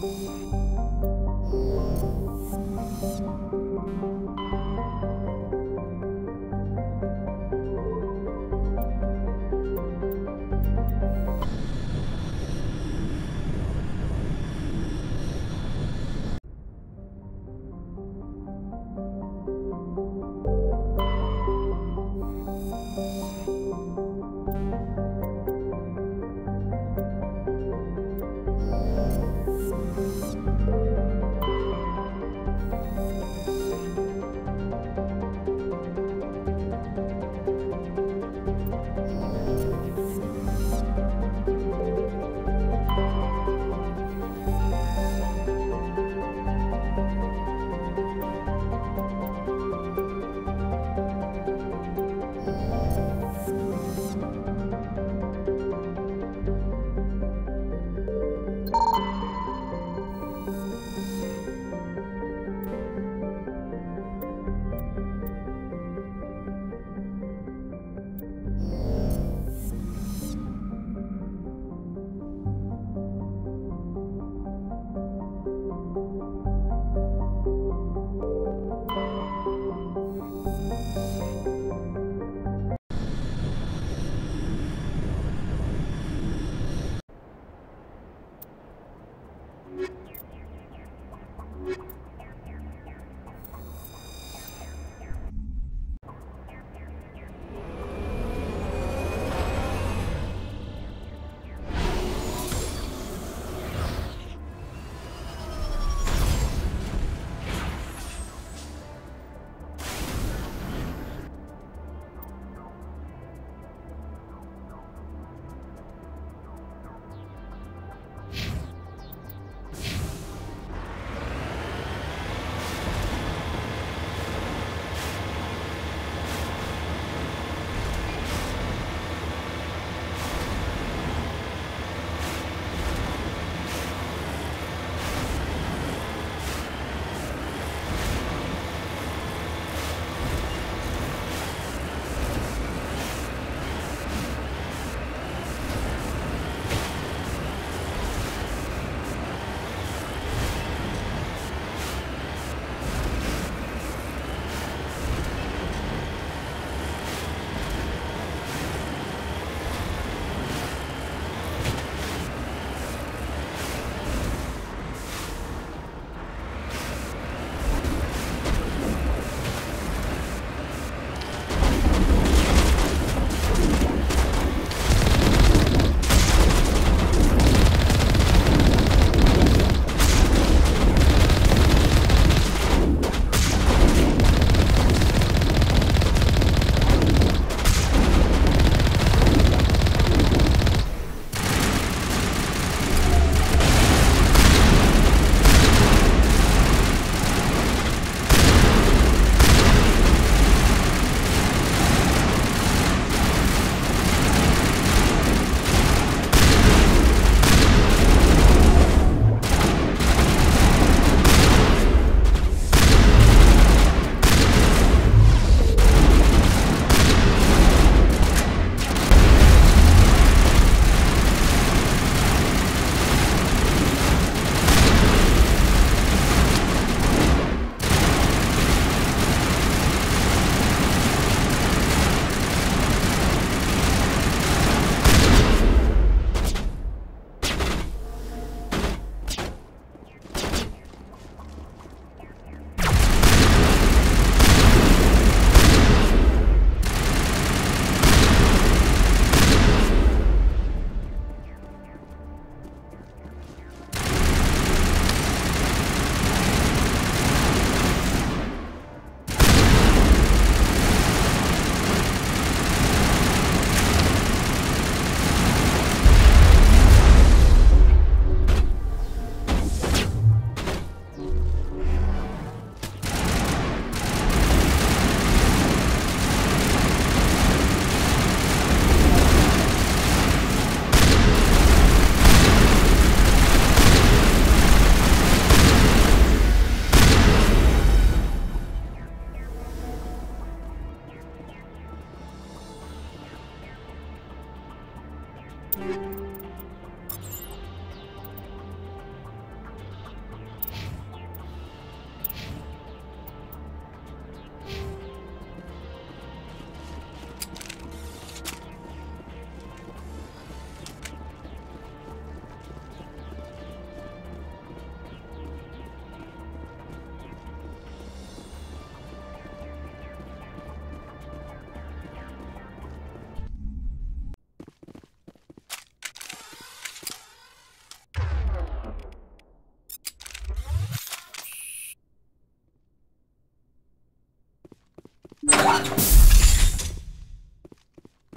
Thank you.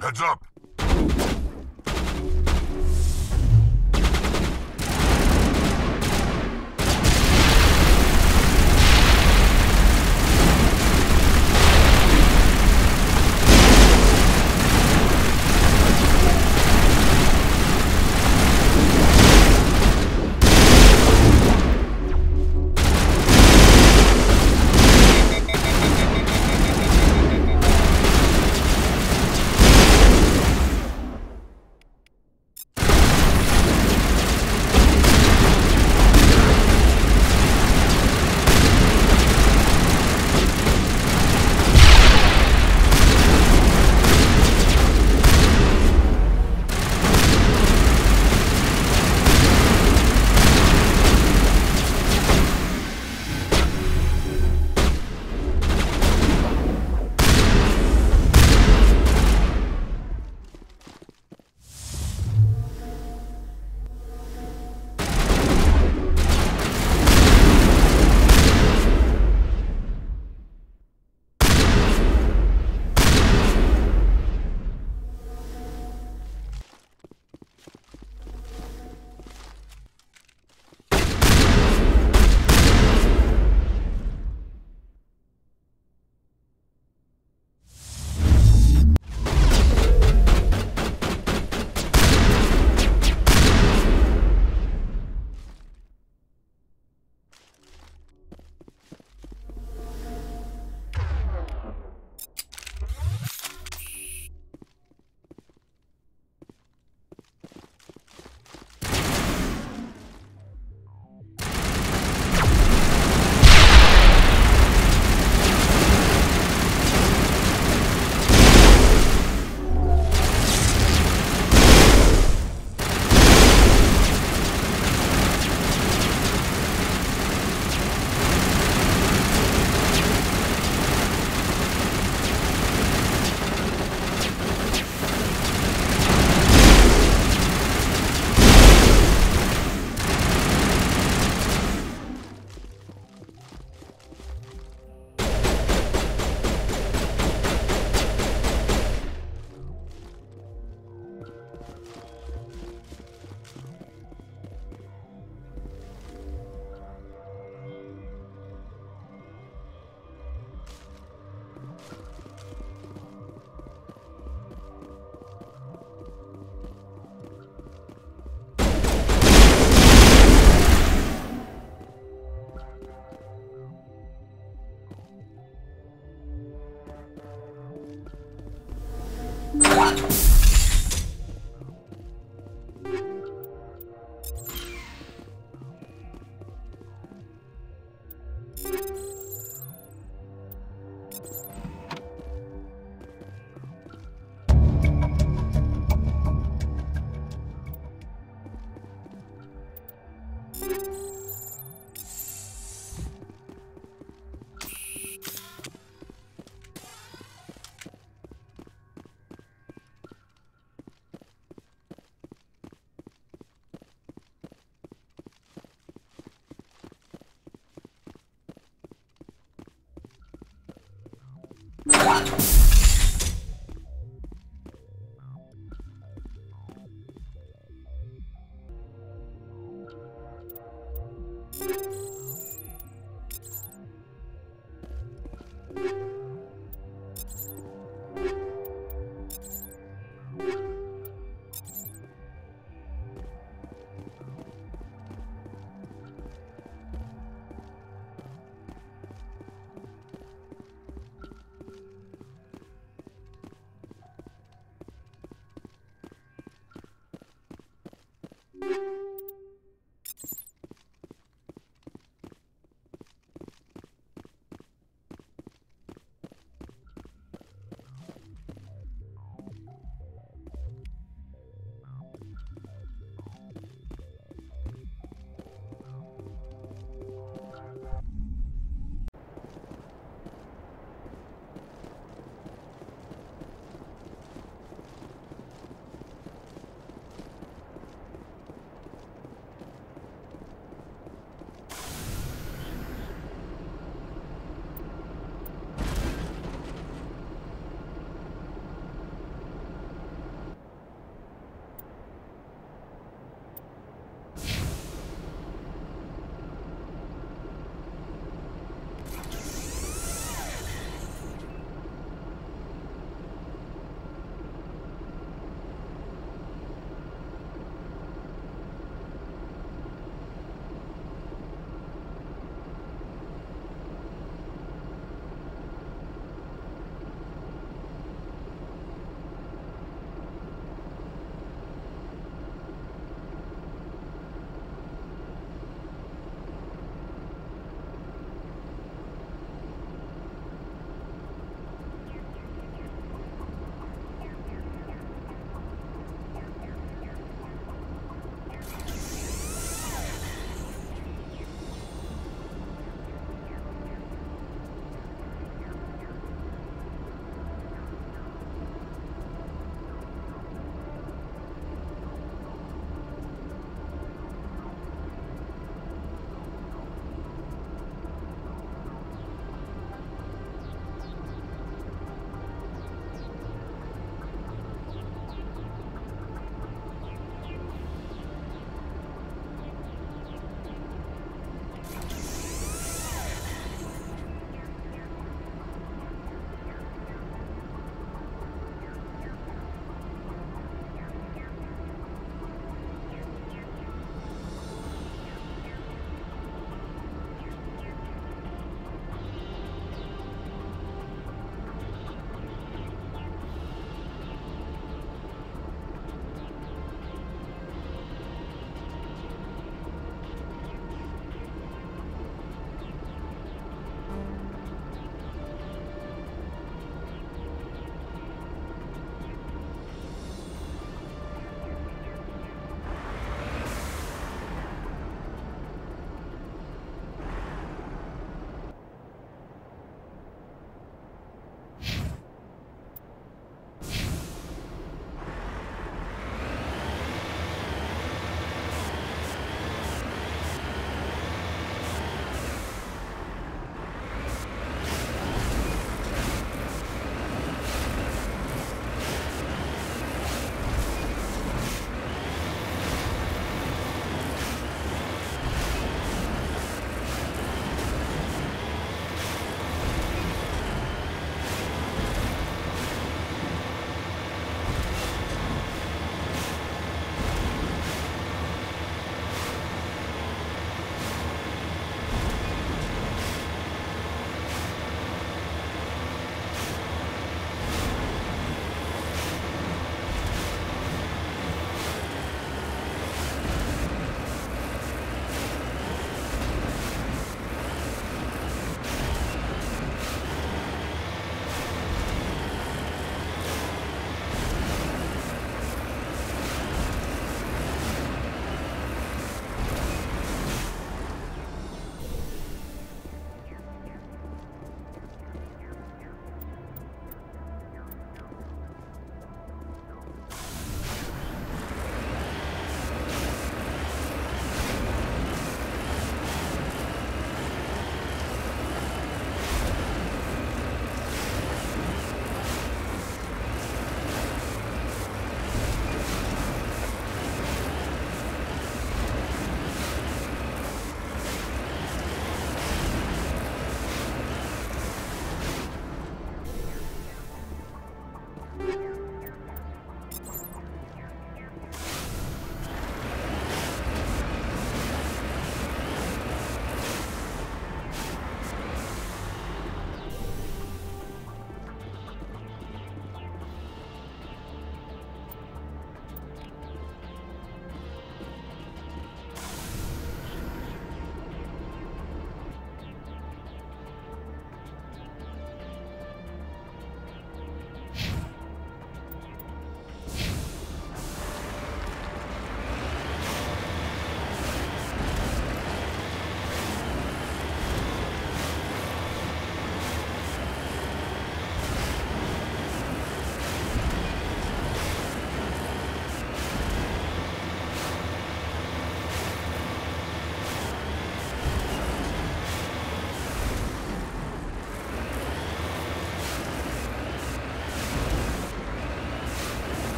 Heads up!